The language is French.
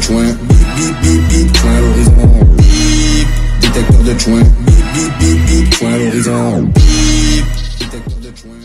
de joint, bip bip bip bip, joint à l'horizon, bip, détecteur de joint, bip bip bip bip, joint à l'horizon, bip, détecteur de joint.